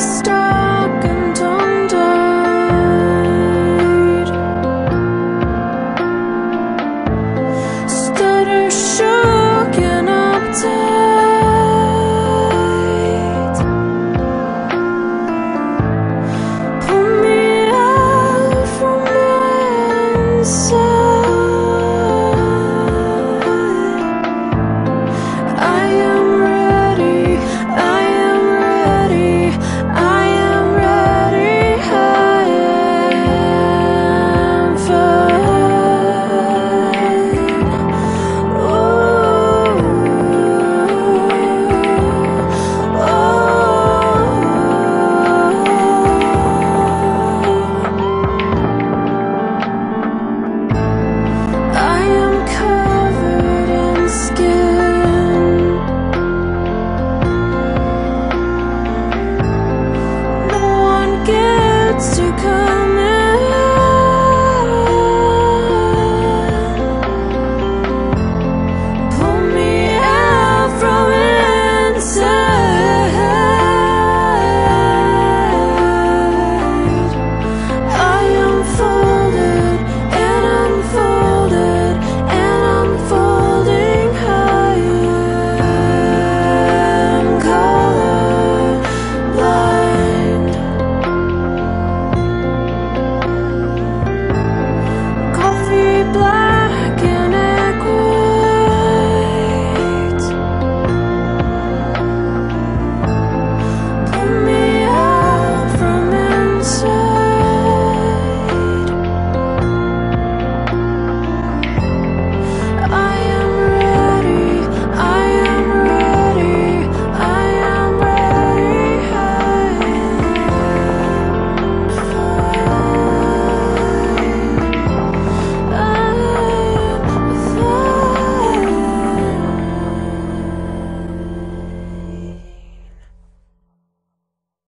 start